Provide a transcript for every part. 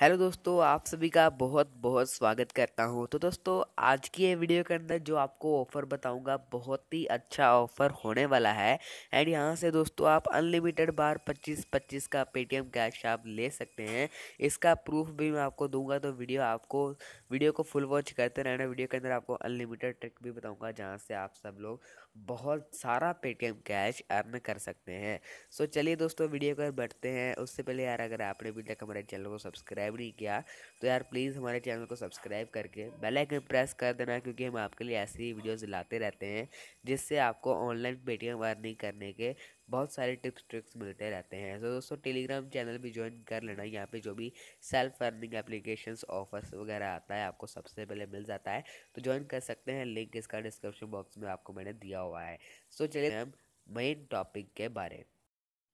Hello दोस्तों, आप सभी का बहुत बहुत स्वागत करता हूँ। तो दोस्तों, आज की ये वीडियो के अंदर जो आपको ऑफ़र बताऊँगा, बहुत ही अच्छा ऑफ़र होने वाला है। एंड यहाँ से दोस्तों, आप अनलिमिटेड बार 25 25 का पेटीएम कैश आप ले सकते हैं। इसका प्रूफ भी मैं आपको दूँगा तो वीडियो आपको, वीडियो को फुल वॉच करते रहना। वीडियो के अंदर आपको अनलिमिटेड ट्रिक भी बताऊँगा, जहाँ से आप सब लोग बहुत सारा पेटीएम कैश अर्न कर सकते हैं। सो चलिए दोस्तों, वीडियो को बढ़ते हैं। उससे पहले यार, अगर आपने अभी तक हमारे चैनल को सब्सक्राइब नहीं किया तो यार प्लीज़ हमारे चैनल को सब्सक्राइब करके बेल आइकन प्रेस कर देना, क्योंकि हम आपके लिए ऐसी वीडियोज़ लाते रहते हैं, जिससे आपको ऑनलाइन पेटीएम अर्निंग करने के बहुत सारे टिप्स ट्रिक्स मिलते रहते हैं। तो दोस्तों टेलीग्राम चैनल भी ज्वाइन कर लेना, यहाँ पे जो भी सेल्फ अर्निंग एप्लीकेशंस ऑफर्स वगैरह आता है, आपको सबसे पहले मिल जाता है। तो ज्वाइन कर सकते हैं लिंक इसका डिस्क्रिप्शन बॉक्स में आपको मैंने दिया हुआ है। सो चलिए हम मेन टॉपिक के बारे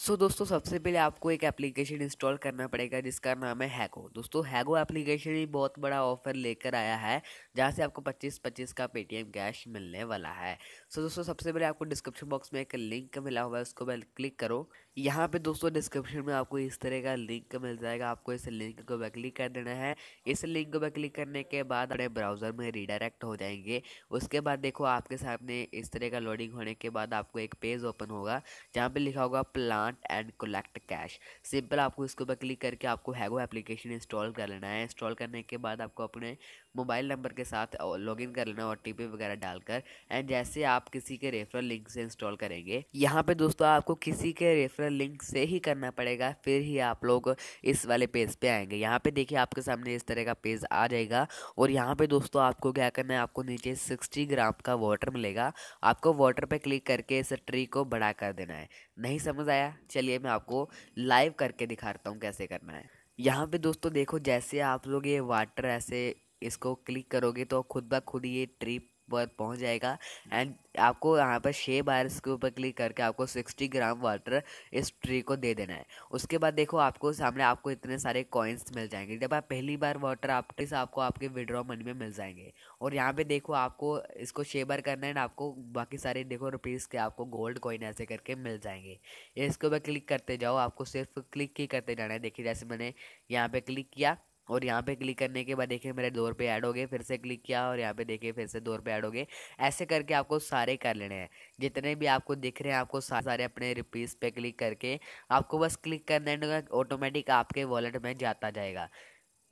सो so, दोस्तों सबसे पहले आपको एक एप्लीकेशन इंस्टॉल करना पड़ेगा जिसका नाम है हैगो दोस्तों हैगो एप्लीकेशन ही बहुत बड़ा ऑफ़र लेकर आया है जहाँ से आपको 25 25 का पेटीएम कैश मिलने वाला है। सो so, दोस्तों सबसे पहले आपको डिस्क्रिप्शन बॉक्स में एक लिंक मिला हुआ है उसको क्लिक करो। यहाँ पे दोस्तों डिस्क्रिप्शन में आपको इस तरह का लिंक मिल जाएगा। आपको इस लिंक को क्लिक कर देना है। इस लिंक को क्लिक करने के बाद अपने ब्राउज़र में रिडायरेक्ट हो जाएँगे। उसके बाद देखो आपके सामने इस तरह का लोडिंग होने के बाद आपको एक पेज ओपन होगा जहाँ पे लिखा होगा plant and collect cash simple आपको इसके ऊपर क्लिक करके आपको हैगो एप्लीकेशन इंस्टॉल कर लेना है। इंस्टॉल करने के बाद आपको अपने मोबाइल नंबर के साथ लॉगिन कर लेना ओ वगैरह डालकर। एंड जैसे आप किसी के रेफरल लिंक से इंस्टॉल करेंगे, यहाँ पे दोस्तों आपको किसी के रेफरल लिंक से ही करना पड़ेगा, फिर ही आप लोग इस वाले पेज पे आएँगे। यहाँ पे देखिए आपके सामने इस तरह का पेज आ जाएगा। और यहाँ पे दोस्तों आपको क्या करना है, आपको नीचे सिक्सटी ग्राम का वाटर मिलेगा। आपको वाटर पे क्लिक करके इस ट्री को बड़ा कर देना है। नहीं समझ आया? चलिए मैं आपको लाइव करके दिखाता हूँ कैसे करना है। यहाँ पे दोस्तों देखो, जैसे आप लोग ये वाटर ऐसे इसको क्लिक करोगे तो खुद ब खुद ये ट्रिप पर पहुँच जाएगा। एंड आपको यहाँ पर छः बार इसके ऊपर क्लिक करके आपको सिक्सटी ग्राम वाटर इस ट्री को दे देना है। उसके बाद देखो आपको सामने आपको इतने सारे कॉइन्स मिल जाएँगे। जब आप पहली बार वाटर आप आपको आपके विड्रॉ मनी में मिल जाएँगे। और यहाँ पे देखो आपको इसको छः बार करना है आपको बाकी सारे देखो रुपीज़ के आपको गोल्ड कॉइन ऐसे करके मिल जाएँगे। इसके ऊपर क्लिक करते जाओ। आपको सिर्फ़ क्लिक ही करते जाना है। देखिए जैसे मैंने यहाँ पे क्लिक किया। और यहाँ पे क्लिक करने के बाद देखिए मेरे दो रुपये ऐड हो गए, फिर से क्लिक किया और यहाँ पे देखिए फिर से दो रुपये ऐड हो गए। ऐसे करके आपको सारे कर लेने हैं। जितने भी आपको दिख रहे हैं, आपको सारे अपने रुपीज़ पे क्लिक करके आपको बस क्लिक करने ऑटोमेटिक आपके वॉलेट में जाता जाएगा।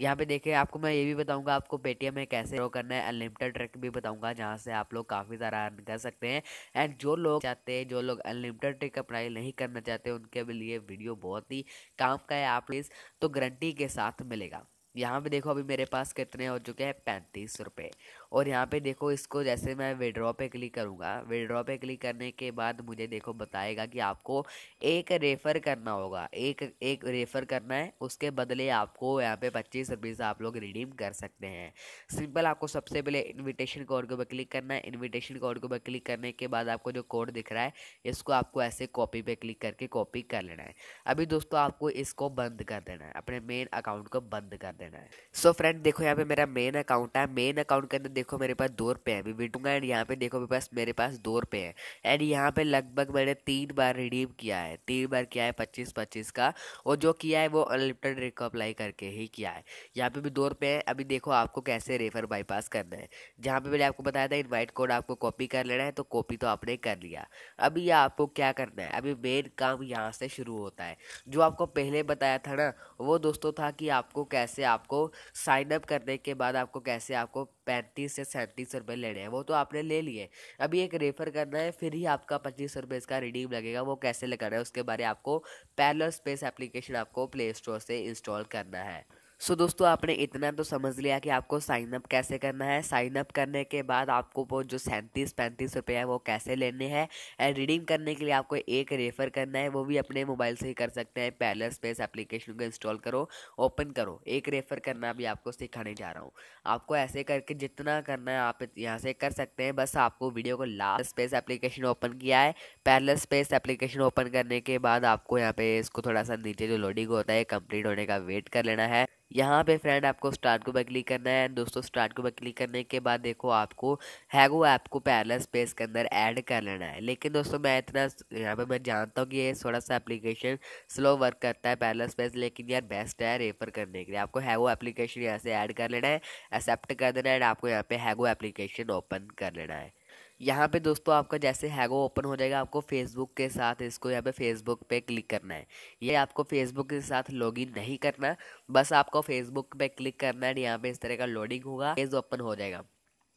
यहाँ पे देखिए आपको मैं ये भी बताऊँगा, आपको पेटीएम में कैसे रो करना है अनलिमिटेड ट्रिक भी बताऊँगा, जहाँ से आप लोग काफ़ी ज़्यादा अर्न कर सकते हैं। एंड जो लोग चाहते हैं, जो लोग अनलिमिटेड ट्रिक अप्लाई नहीं करना चाहते, उनके लिए वीडियो बहुत ही काम का है, आप प्लीज़ तो गारंटी के साथ मिलेगा। यहाँ पे देखो अभी मेरे पास कितने हो चुके हैं? पैंतीस रुपये और यहाँ पे देखो इसको जैसे मैं विड्रॉ पे क्लिक करूँगा। विड्रॉ पे क्लिक करने के बाद मुझे देखो बताएगा कि आपको एक रेफ़र करना होगा। एक एक रेफ़र करना है, उसके बदले आपको यहाँ पे पच्चीस रुपीज़ आप लोग रिडीम कर सकते हैं। सिंपल आपको सबसे पहले इन्विटेशन कोड के ऊपर क्लिक करना है। इन्विटेशन कोड के ऊपर क्लिक करने के बाद आपको जो कोड दिख रहा है, इसको आपको ऐसे कॉपी पे क्लिक करके कॉपी कर लेना है। अभी दोस्तों आपको इसको बंद कर देना है, अपने मेन अकाउंट को बंद कर देना है। सो फ्रेंड देखो यहाँ पे मेरा मेन अकाउंट है। मेन अकाउंट के अंदर देखो मेरे पास दो रुपये अभी विटूँगा एंड यहाँ पे देखो मेरे पास मेरे पास दो रुपये हैं। एंड यहाँ पे लगभग मैंने तीन बार रिडीम किया है, तीन बार किया है पच्चीस पच्चीस का, और जो किया है वो अनलिमिटेड रेट को अप्लाई करके ही किया है। यहाँ पे भी दो रुपये हैं, अभी देखो आपको कैसे रेफर बाईपास करना है। जहाँ पे मैंने आपको बताया था इन्वाइट कोड आपको कॉपी कर लेना है तो कॉपी तो आपने कर लिया। अभी आपको क्या करना है, अभी मेन काम यहाँ से शुरू होता है। जो आपको पहले बताया था ना, वो दोस्तों था कि आपको कैसे आपको साइन अप करने के बाद आपको कैसे आपको पैंतीस से सैंतीस रुपये लेने हैं, वो तो आपने ले लिए। अभी एक रेफ़र करना है, फिर ही आपका पच्चीस रुपये इसका रिडीम लगेगा, वो कैसे लगाना है, उसके बारे आपको पैरलर स्पेस एप्लीकेशन आपको प्ले स्टोर से इंस्टॉल करना है। सो so, दोस्तों आपने इतना तो समझ लिया कि आपको साइन अप कैसे करना है। साइन अप करने के बाद आपको वो जो सैंतीस पैंतीस रुपये है वो कैसे लेने हैं एंड रिडीम करने के लिए आपको एक रेफ़र करना है वो भी अपने मोबाइल से ही कर सकते हैं। पैरल स्पेस एप्लीकेशन को इंस्टॉल करो ओपन करो एक रेफ़र करना भी आपको सिखाने जा रहा हूँ। आपको ऐसे करके जितना करना है आप यहाँ से कर सकते हैं। बस आपको वीडियो को लास्ट स्पेस एप्लीकेशन ओपन किया है। पैरल स्पेस एप्लीकेशन ओपन करने के बाद आपको यहाँ पे इसको थोड़ा सा नीचे जो लोडिंग होता है कंप्लीट होने का वेट कर लेना है। यहाँ पे फ्रेंड आपको स्टार्ट को ऊपर क्लिक करना है दोस्तों स्टार्ट को ऊपर क्लिक करने के बाद देखो आपको हैगो ऐप को पैरल स्पेस के अंदर ऐड कर लेना है। लेकिन दोस्तों मैं इतना यहाँ पे मैं जानता हूँ कि ये थोड़ा सा एप्लीकेशन स्लो वर्क करता है पैरल स्पेस लेकिन यार बेस्ट है रेफर करने के लिए। आपको हैगो एप्लीकेशन यहाँ से ऐड कर लेना है एक्सेप्ट कर देना है एंड आपको यहाँ पे हैगो एप्लीकेशन ओपन कर लेना है। यहाँ पे दोस्तों आपका जैसे हैगो ओपन हो जाएगा, आपको फेसबुक के साथ इसको यहाँ पे फेसबुक पे क्लिक करना है। ये आपको फेसबुक के साथ लॉगिन नहीं करना, बस आपको फेसबुक पे क्लिक करना है, यहाँ पे इस तरह का लोडिंग होगा पेज ओपन हो जाएगा।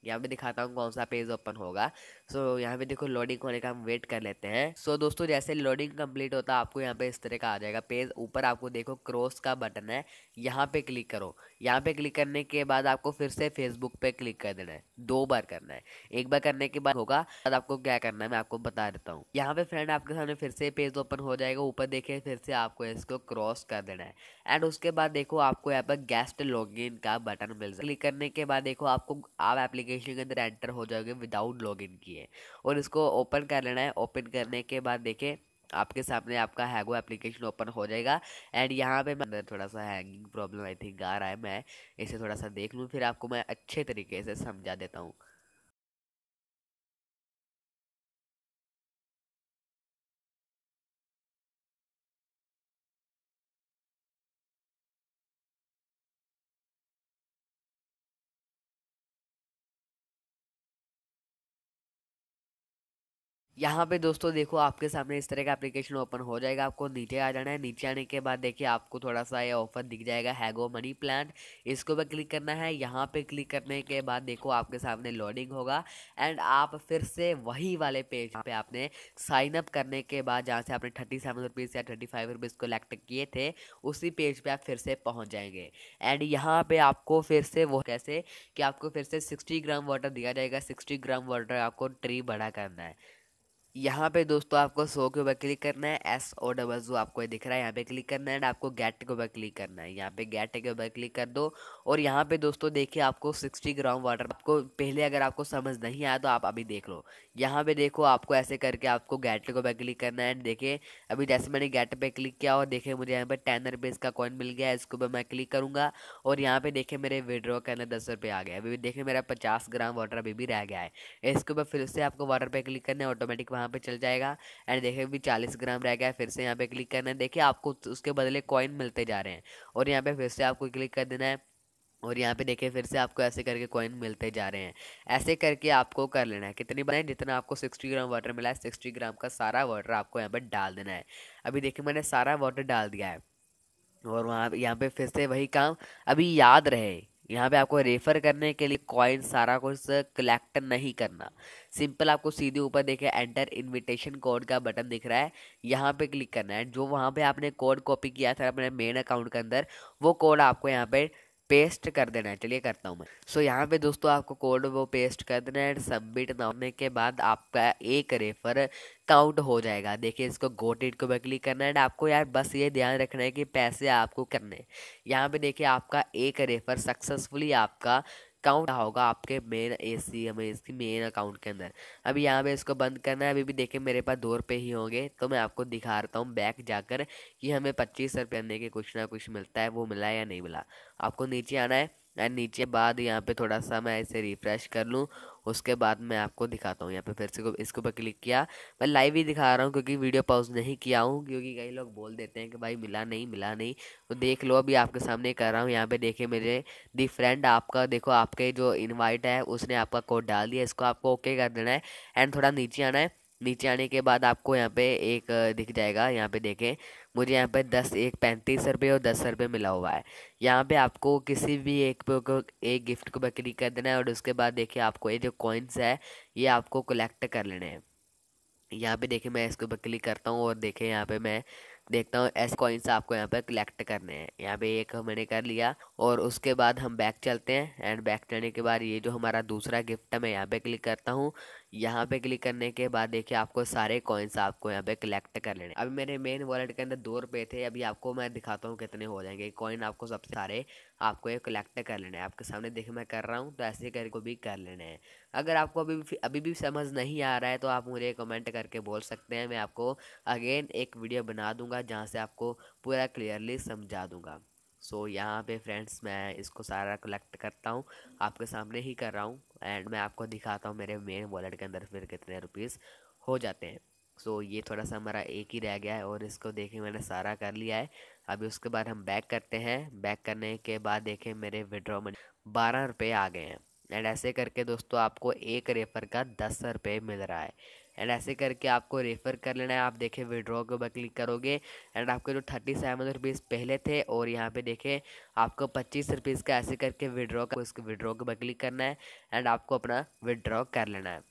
यहाँ पे दिखाता हूँ कौन सा पेज ओपन होगा। सो so, यहाँ पे देखो लोडिंग होने का हम वेट कर लेते हैं। सो so, दोस्तों जैसे लोडिंग कंप्लीट होता है आपको यहाँ पे इस तरह का आ जाएगा। पेज ऊपर आपको देखो क्रॉस का बटन है। यहाँ पे क्लिक करो। यहाँ पे क्लिक करने के बाद आपको फिर से फेसबुक पे क्लिक कर देना है। दो बार करना है। एक बार करने के बाद होगा बाद आपको क्या करना है मैं आपको बता देता हूँ। यहाँ पे फ्रेंड आपके सामने फिर से पेज ओपन हो जाएगा। ऊपर देखिए फिर से आपको इसको क्रॉस कर देना है। एंड उसके बाद देखो आपको यहाँ पर गेस्ट लॉग का बटन मिल जाए क्लिक करने के बाद देखो आपको आप एप्लीकेशन के अंदर एंटर हो जाओगे विदाउट लॉग किए। है और इसको ओपन कर लेना है। ओपन करने के बाद देखें आपके सामने आपका हैगो एप्लीकेशन ओपन हो जाएगा। एंड यहाँ पे मैं थोड़ा सा हैंगिंग प्रॉब्लम आई थिंक आ रहा है। मैं इसे थोड़ा सा देख लूँ, फिर आपको मैं अच्छे तरीके से समझा देता हूँ। यहाँ पे दोस्तों देखो, आपके सामने इस तरह का एप्लीकेशन ओपन हो जाएगा, आपको नीचे आ जाना है। नीचे आने के बाद देखिए, आपको थोड़ा सा ये ऑफ़र दिख जाएगा हैगो मनी प्लान इसको पर क्लिक करना है। यहाँ पे क्लिक करने के बाद देखो, आपके सामने लोडिंग होगा एंड आप फिर से वही वाले पेज पे आपने साइन अप करने के बाद जहाँ से आपने थर्टी सेवन रुपीज़ या थर्टी फाइव रुपीज़ कलेक्ट किए थे, उसी पेज पर पे आप फिर से पहुँच जाएँगे। एंड यहाँ पे आपको फिर से वो कैसे कि आपको फिर से सिक्सटी ग्राम वाटर दिया जाएगा। सिक्सटी ग्राम वाटर आपको ट्री बड़ा करना है। यहाँ पे दोस्तों आपको सो के ऊपर क्लिक करना है, एस ओ डबल जो आपको दिख रहा है, यहाँ पे क्लिक करना है एंड आपको गेट के ऊपर क्लिक करना है। यहाँ पे गेट के ऊपर क्लिक कर दो और यहाँ पे दोस्तों देखिए आपको 60 ग्राम वाटर आपको पहले अगर आपको समझ नहीं आया तो आप अभी देख लो। यहाँ पे देखो आपको ऐसे करके आपको गेट के ऊपर क्लिक करना है एंड देखिए अभी जैसे मैंने गेट पर क्लिक किया और देखिए मुझे यहाँ पर टेन रुपीज़ का कॉइन मिल गया इसके ऊपर मैं क्लिक करूँगा और यहाँ पे देखे मेरे विड्रॉ के अंदर दस रुपये आ गया अभी देखिए मेरा पचास ग्राम वाटर अभी भी रह गया है। इसके ऊपर फिर से आपको वाटर पे क्लिक करना है, ऑटोमेटिक वहाँ पे चल जाएगा। एंड देखिए भी चालीस ग्राम रह गया फिर से यहाँ पे क्लिक करना है। देखिए, आपको उसके बदले कॉइन मिलते जा रहे हैं। और यहाँ पे फिर से आपको क्लिक कर देना है। और यहाँ पे देखिए, फिर से आपको ऐसे करके कॉइन मिलते जा रहे हैं। ऐसे करके आपको कर लेना है। कितनी बनाए जितना आपको सिक्सटी ग्राम वाटर मिला है सिक्सटी ग्राम का सारा वाटर आपको यहाँ पे डाल देना है। अभी देखिए, मैंने सारा वाटर डाल दिया है। और वहाँ, यहाँ पे फिर से वही काम अभी याद रहे। यहाँ पे आपको रेफर करने के लिए कॉइन सारा कुछ कलेक्ट नहीं करना। सिंपल आपको सीधे ऊपर देखे एंटर इनविटेशन कोड का बटन दिख रहा है। यहाँ पे क्लिक करना है। जो वहाँ पे आपने कोड कॉपी किया था अपने मेन अकाउंट के अंदर, वो कोड आपको यहाँ पे पेस्ट कर देना है। चलिए करता हूँ मैं। सो so, यहाँ पे दोस्तों आपको कोड वो पेस्ट कर देना है सबमिट होने के बाद आपका एक रेफर काउंट हो जाएगा। देखिए इसको गोट गोटेड को मैं क्लिक करना है। आपको यार बस ये ध्यान रखना है कि पैसे आपको करने यहाँ पे देखिए आपका एक रेफर सक्सेसफुली आपका अकाउंट होगा आपके मेन ए सी एम इसकी मेन अकाउंट के अंदर। अभी यहाँ पे इसको बंद करना है, अभी भी देखिए मेरे पास दो रुपये ही होंगे तो मैं आपको दिखा रहा हूँ बैक जाकर कि हमें पच्चीस रुपये के कुछ ना कुछ मिलता है, वो मिला या नहीं मिला। आपको नीचे आना है एंड नीचे बाद यहाँ पे थोड़ा सा मैं इसे रिफ्रेश कर लूँ, उसके बाद मैं आपको दिखाता हूँ। यहाँ पे फिर से इसके ऊपर क्लिक किया। मैं लाइव ही दिखा रहा हूँ क्योंकि वीडियो पॉज नहीं किया हूँ, क्योंकि कई लोग बोल देते हैं कि भाई मिला नहीं मिला नहीं। तो देख लो, अभी आपके सामने कर रहा हूँ। यहाँ पे देखिए मेरे दी फ्रेंड आपका, देखो आपके जो इन्वाइट है, उसने आपका कोड डाल दिया। इसको आपको ओके कर देना है एंड थोड़ा नीचे आना है। नीचे आने के बाद आपको यहाँ पे एक दिख जाएगा। यहाँ पे देखें मुझे यहाँ पे दस, एक पैंतीस रुपये और दस रुपये मिला हुआ है। यहाँ पे आपको किसी भी एक पे एक गिफ्ट को बकरी कर देना है और उसके बाद देखिए आपको ये जो कॉइन्स है, ये आपको कलेक्ट कर लेने हैं। यहाँ पे देखिए मैं इसको क्लिक करता हूँ और देखें यहाँ पे मैं देखता हूँ एस कॉइन्स आपको यहाँ पे कलेक्ट करने हैं। यहाँ पे एक मैंने कर लिया और उसके बाद हम बैक चलते हैं। एंड बैक चलने के बाद ये जो हमारा दूसरा गिफ्ट है, मैं यहाँ पे क्लिक करता हूँ। यहाँ पे क्लिक करने के बाद देखिए आपको सारे कॉइन्स आपको यहाँ पे कलेक्ट कर लेने। अभी मेरे मेन वॉलेट के अंदर दो रुपये थे, अभी आपको मैं दिखाता हूँ कितने हो जाएँगे। कॉइन आपको सबसे सारे आपको ये कलेक्ट कर लेने हैं। आपके सामने देखिए मैं कर रहा हूँ तो ऐसे करके भी कर लेने हैं। अगर आपको अभी अभी भी समझ नहीं आ रहा है तो आप मुझे कमेंट करके बोल सकते हैं। मैं आपको अगेन एक वीडियो बना दूँगा, जहाँ से आपको पूरा क्लियरली समझा दूँगा। सो so, यहाँ पे फ्रेंड्स मैं इसको सारा कलेक्ट करता हूँ। आपके सामने ही कर रहा हूँ एंड मैं आपको दिखाता हूँ मेरे मेन वॉलेट के अंदर फिर कितने रुपीज़ हो जाते हैं। सो so, ये थोड़ा सा हमारा एक ही रह गया है और इसको देखें मैंने सारा कर लिया है। अभी उसके बाद हम बैक करते हैं। बैक करने के बाद देखें मेरे विड्रॉ में बारह रुपये आ गए हैं। एंड ऐसे करके दोस्तों आपको एक रेफर का दस रुपये मिल रहा है। एंड ऐसे करके आपको रेफ़र कर लेना है। आप देखें विड्रॉ के ऊपर क्लिक करोगे एंड आपके जो थर्टी सेवन रुपीज़ पहले थे और यहाँ पे देखें आपको पच्चीस रुपीज़ का ऐसे करके विड्रॉ का उसके विड्रॉ के ऊपर क्लिक करना है एंड आपको अपना विड्रॉ कर लेना है।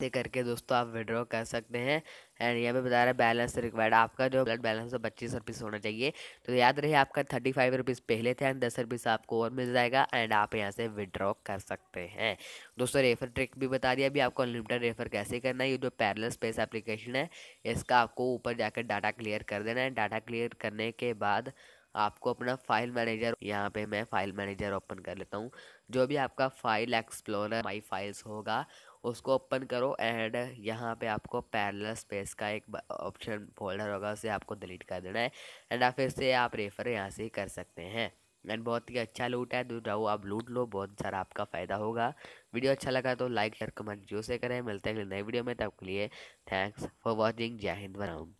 से करके दोस्तों आप विड्रॉ कर सकते हैं। एंड यहाँ पे बता रहा है बैलेंस रिक्वायर्ड आपका जो ब्लड बैलेंस है पच्चीस रुपीज़ होना चाहिए। तो याद रहे, आपका थर्टी फाइव रुपीज़ पहले थे एंड दस रुपीज़ आपको और मिल जाएगा एंड आप यहाँ से विड्रॉ कर सकते हैं। दोस्तों रेफर ट्रिक भी बता दिया, अभी आपको अनलिमिटेड रेफर कैसे करना है, ये जो पैरल स्पेस एप्लीकेशन है, इसका आपको ऊपर जाकर डाटा क्लियर कर देना है। डाटा क्लियर करने के बाद आपको अपना फ़ाइल मैनेजर यहाँ पे मैं फ़ाइल मैनेजर ओपन कर लेता हूँ। जो भी आपका फ़ाइल एक्सप्लोरर माई फाइल्स होगा उसको ओपन करो एंड यहाँ पे आपको पैरेलल स्पेस का एक ऑप्शन फोल्डर होगा, उसे आपको डिलीट कर देना है एंड आप फिर से आप रेफर यहाँ से कर सकते हैं। एंड बहुत ही अच्छा लूट है रहो आप लूट लो, बहुत सारा आपका फ़ायदा होगा। वीडियो अच्छा लगा तो लाइक, शेयर, कमेंट जो से करें। मिलते हैं नए वीडियो में, तब के लिए थैंक्स फॉर वॉचिंग जय हिंद बनाऊँ